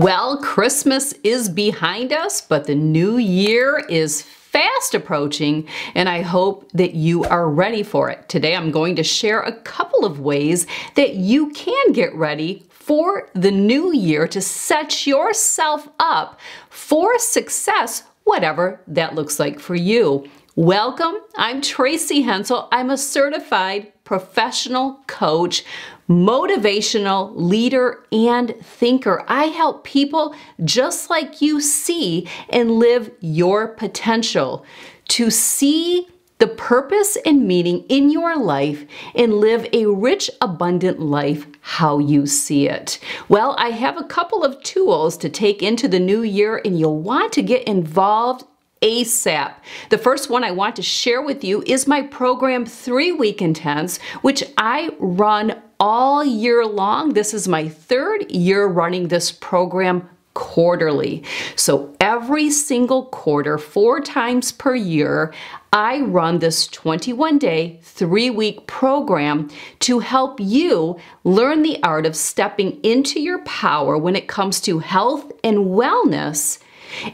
Well, Christmas is behind us, but the new year is fast approaching, and I hope that you are ready for it. Today, I'm going to share a couple of ways that you can get ready for the new year to set yourself up for success, whatever that looks like for you. Welcome, I'm Tracy Hensel. I'm a certified professional coach, motivational leader, and thinker. I help people just like you see and live your potential to see the purpose and meaning in your life and live a rich, abundant life how you see it. Well, I have a couple of tools to take into the new year, and you'll want to get involved ASAP. The first one I want to share with you is my program Three Week Intense, which I run all year long. This is my third year running this program quarterly. So every single quarter, four times per year, I run this 21 day, three week program to help you learn the art of stepping into your power when it comes to health and wellness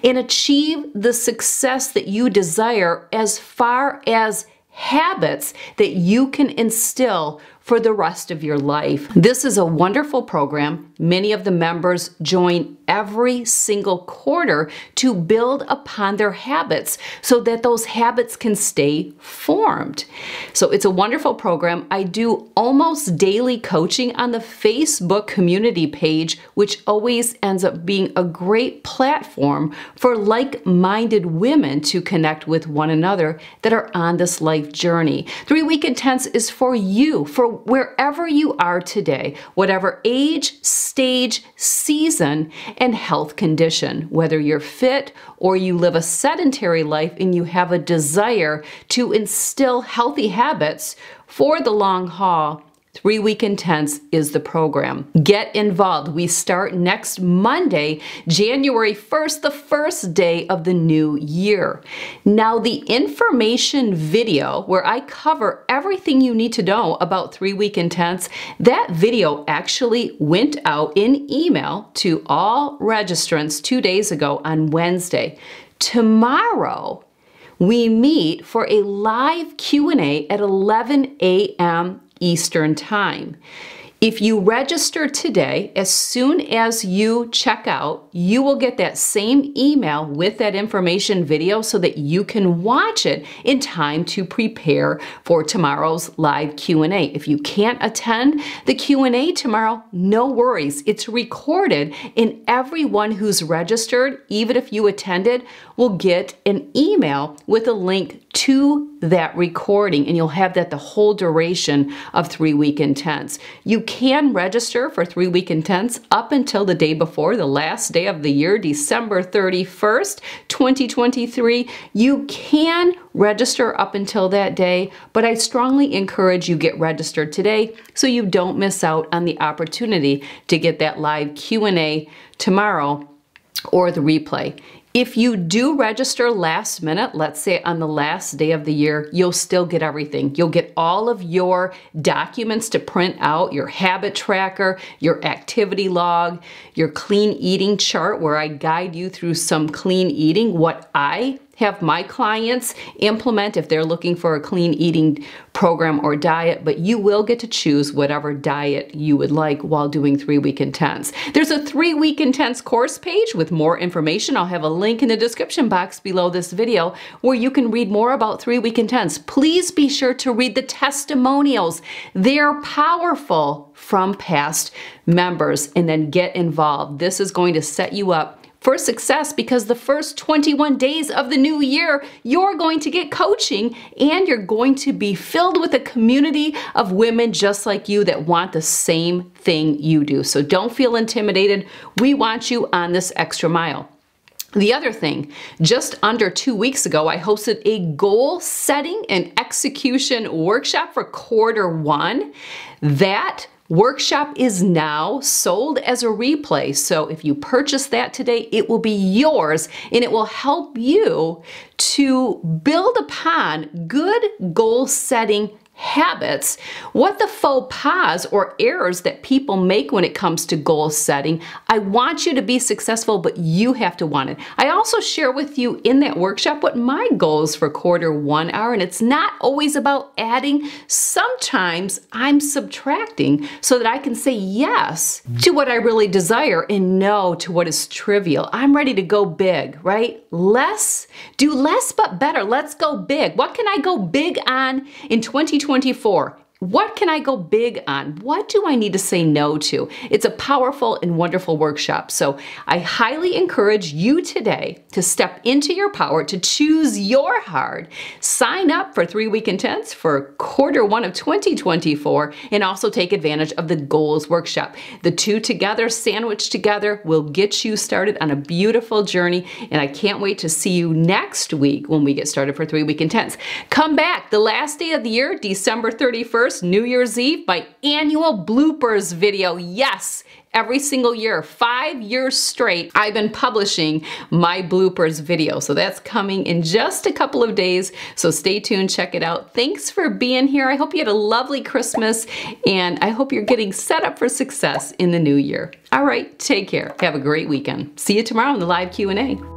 and achieve the success that you desire as far as habits that you can instill for the rest of your life. This is a wonderful program. Many of the members join every single quarter to build upon their habits so that those habits can stay formed. So it's a wonderful program. I do almost daily coaching on the Facebook community page, which always ends up being a great platform for like-minded women to connect with one another that are on this life journey. Three Week Intense is for you, for wherever you are today, whatever age, stage, season, and health condition, whether you're fit or you live a sedentary life and you have a desire to instill healthy habits for the long haul, Three Week Intense is the program. Get involved. We start next Monday, January 1st, the first day of the new year. Now, the information video where I cover everything you need to know about Three Week Intense, that video actually went out in email to all registrants two days ago on Wednesday. Tomorrow, we meet for a live Q&A at 11 a.m. Eastern Time. If you register today, as soon as you check out, you will get that same email with that information video so that you can watch it in time to prepare for tomorrow's live Q&A. If you can't attend the Q&A tomorrow, no worries. It's recorded and everyone who's registered, even if you attended, will get an email with a link to that recording and you'll have that the whole duration of three week intense. You can register for three week intense up until the day before, the last day of the year, December 31st, 2023. You can register up until that day, but I strongly encourage you get registered today so you don't miss out on the opportunity to get that live Q&A tomorrow or the replay. If you do register last minute, let's say on the last day of the year, you'll still get everything. You'll get all of your documents to print out, your habit tracker, your activity log, your clean eating chart where I guide you through some clean eating, what I have my clients implement if they're looking for a clean eating program or diet, but you will get to choose whatever diet you would like while doing three week intense. There's a three week intense course page with more information. I'll have a link in the description box below this video where you can read more about three week intense. Please be sure to read the testimonials. They're powerful from past members and then get involved. This is going to set you up for success because the first 21 days of the new year, you're going to get coaching and you're going to be filled with a community of women just like you that want the same thing you do. So don't feel intimidated. We want you on this extra mile. The other thing, just under two weeks ago, I hosted a goal setting and execution workshop for quarter one. That Workshop is now sold as a replay, so if you purchase that today, it will be yours and it will help you to build upon good goal setting habits, what the faux pas or errors that people make when it comes to goal setting. I want you to be successful, but you have to want it. I also share with you in that workshop what my goals for quarter one are, and it's not always about adding. Sometimes I'm subtracting so that I can say yes to what I really desire and no to what is trivial. I'm ready to go big, right? Less, do less but better. Let's go big. What can I go big on in 2020? 2024 what can I go big on? What do I need to say no to? It's a powerful and wonderful workshop. So I highly encourage you today to step into your power, to choose your hard. Sign up for three week intense for quarter one of 2024 and also take advantage of the goals workshop. The two together, sandwiched together, will get you started on a beautiful journey. And I can't wait to see you next week when we get started for three week intense. Come back the last day of the year, December 31st. New Year's Eve, my annual bloopers video. Yes, every single year, five years straight, I've been publishing my bloopers video. So that's coming in just a couple of days. So stay tuned, check it out. Thanks for being here. I hope you had a lovely Christmas and I hope you're getting set up for success in the new year. All right, take care. Have a great weekend. See you tomorrow in the live Q&A.